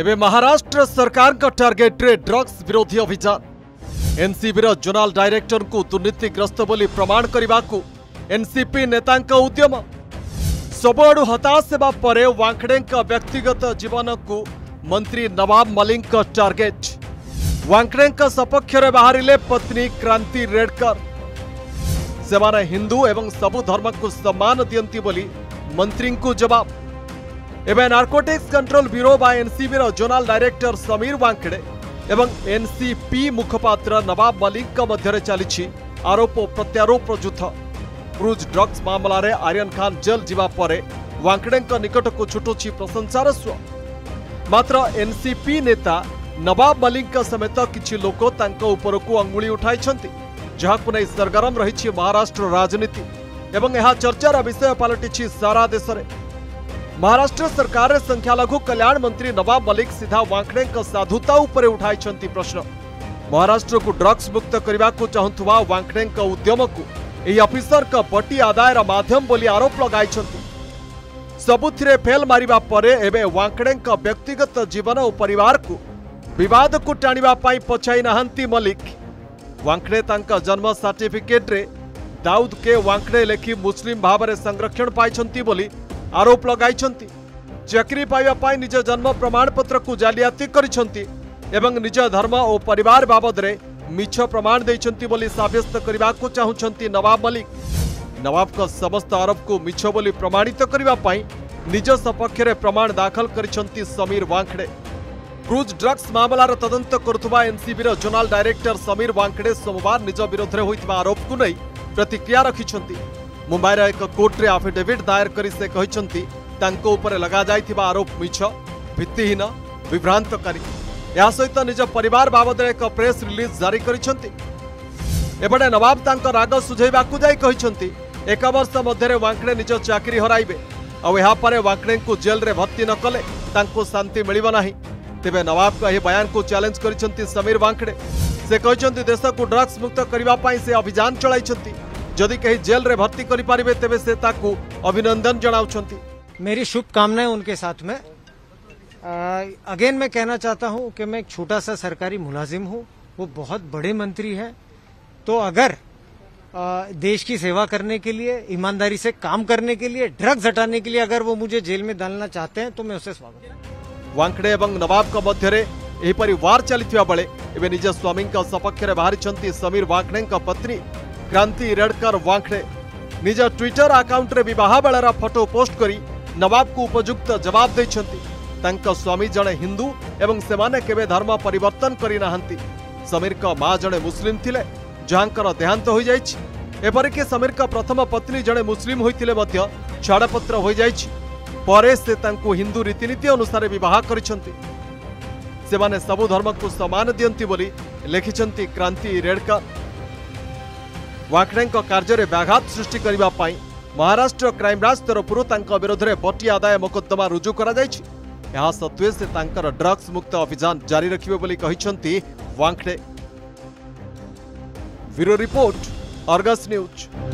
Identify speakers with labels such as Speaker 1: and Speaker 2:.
Speaker 1: ଏବେ ମହାରାଷ୍ଟ୍ର ସରକାରଙ୍କ ଟାର୍ଗେଟ୍ରେ ଡ୍ରଗ୍ସ ବିରୋଧୀ ଅଭିଯାନ ଏନ୍ସିବିର ଜୋନାଲ ଡାଇରେକ୍ଟରଙ୍କୁ ଦୁର୍ନୀତିଗ୍ରସ୍ତ ବୋଲି ପ୍ରମାଣ କରିବାକୁ ଏନ୍ସିପି ନେତାଙ୍କ ଉଦ୍ୟମ ସବୁଆଡ଼ୁ ହତାଶ ହେବା ପରେ ୱାଙ୍ଖଡ଼େଙ୍କ ବ୍ୟକ୍ତିଗତ ଜୀବନକୁ ମନ୍ତ୍ରୀ ନବାବ ମଲ୍ଲିକଙ୍କ ଟାର୍ଗେଟ୍ ୱାଙ୍ଖଡ଼େଙ୍କ ସପକ୍ଷରେ ବାହାରିଲେ ପତ୍ନୀ କ୍ରାନ୍ତି ରେଡ୍କର से हिंदू एवं सब धर्म को सम्मान दिंती मंत्री को जवाब एवं narcotics control bureau NCB zonal director Sameer Wankhede एवं एनसीपी मुखपात्र नवाब मलिक चली आरोप प्रत्यारोप युद्ध क्रूज ड्रग्स मामलें आर्यन खान जेल जावापर वांगखेड़े निकट को छुटुच्च प्रशंसार स्व मात्र एनसीपी नेता नवाब मलिक समेत किसी लोकता अंगु उठाई ଯାହାକୁ ନେଇ ସରଗରମ ରହିଛି ମହାରାଷ୍ଟ୍ର ରାଜନୀତି ଏବଂ ଏହା ଚର୍ଚ୍ଚାର ବିଷୟ ପାଲଟିଛି ସାରା ଦେଶରେ ମହାରାଷ୍ଟ୍ର ସରକାରରେ ସଂଖ୍ୟାଲଘୁ କଲ୍ୟାଣ ମନ୍ତ୍ରୀ ନବାବ ମଲ୍ଲିକ ସିଧା ୱାଙ୍ଖଡେଙ୍କ ସାଧୁତା ଉପରେ ଉଠାଇଛନ୍ତି ପ୍ରଶ୍ନ ମହାରାଷ୍ଟ୍ରକୁ ଡ୍ରଗ୍ସ ମୁକ୍ତ କରିବାକୁ ଚାହୁଁଥିବା ୱାଙ୍ଖଡେଙ୍କ ଉଦ୍ୟମକୁ ଏହି ଅଫିସରଙ୍କ ବଟି ଆଦାୟର ମାଧ୍ୟମ ବୋଲି ଆରୋପ ଲଗାଇଛନ୍ତି ସବୁଥିରେ ଫେଲ୍ ମାରିବା ପରେ ଏବେ ୱାଙ୍ଖଡେଙ୍କ ବ୍ୟକ୍ତିଗତ ଜୀବନ ଓ ପରିବାରକୁ ବିବାଦକୁ ଟାଣିବା ପାଇଁ ପଛାଇ ନାହାନ୍ତି ମଲ୍ଲିକ वांकड़े जन्म सार्टिफिकेट रे दाऊद के वांकड़े लेखि मुसलिम भाव में संरक्षण पाई बोली आरोप लग चकरी पाइबा निज जन्म प्रमाणपत्र को जालियाती निज धर्म और परिवार बाबद मिछ प्रमाण दे सब्यस्त करने को चाहते नवाब मलिक नवाब का समस्त आरोप को मिछ बोली प्रमाणित करने निज सपक्ष प्रमाण दाखल समीर वांखड़े क्रूज ड्रग्स मामलार तदंत करुवा NCB zonal director Sameer Wankhede सोमवार निज विरोध में होता आरोप को नहीं प्रतिक्रिया रखिंट मुंबईर एक कोर्टे आफिडेविट दायर कर लगा जा आरोप मिछ भित्तिन विभ्रांतकारी सहित निज पर बाबद एक प्रेस रिलीज जारी करे नवाब तक राग सुझेवाकूंट एक वर्ष मध्य वांकड़े निज चाकरी हर आपे जेल में भर्ती नक शांति मिलना नहीं ତେବେ ନବାବଙ୍କ ଏହି ବୟାନକୁ ଚ୍ୟାଲେଞ୍ଜ କରିଛନ୍ତି ସମୀର ବାଙ୍କଡ଼େ से कहते देश को ड्रग्स मुक्त करने से ଅଭିଯାନ चल जदि कहीं जेल ଭର୍ତ୍ତି भर्ती करें तेज से अभिनंदन जनावं
Speaker 2: मेरी शुभकामनाएं उनके साथ में अगेन मैं कहना चाहता हूं कि मैं एक छोटा सा सरकारी मुलाजिम हूं वो बहुत बड़े मंत्री हैं तो अगर आ, देश की सेवा करने के लिए ईमानदारी से काम करने के लिए ड्रग्स हटाने के लिए अगर वो मुझे जेल में डालना चाहते हैं तो मैं उसे स्वागत
Speaker 1: वांकड़े और नवाब मध्य वार चलता बेले निज स्वामी सपक्ष में बाहरी समीर वांकड़े पत्नी क्रांति रेडकर वांकड़े निज ट्विटर आकाउंट में बहर फटो पोस्ट कर नवाब को उपयुक्त जवाब देखते स्वामी जड़े हिंदू एवं सेने के धर्म पर समीर माँ जड़े मुसलिम थे जहां देहांत हो जापरिक समीर प्रथम पत्नी जड़े मुसलिम होते छाड़पत्र हो जाएगी परे से हिंदू रीतनीति अनुसार बहुत सेने सबु धर्म को सम्मान दिंती लिखिं क्रांति रेडकर वाकड़े कार्य व्याघात सृष्टि करने महाराष्ट्र क्राइमब्रांच तरफ विरोध में बटी आदाय मकदमा रुजु सत्वे से ड्रग्स मुक्त अभियान जारी रखे Wankhede bureau report Argus news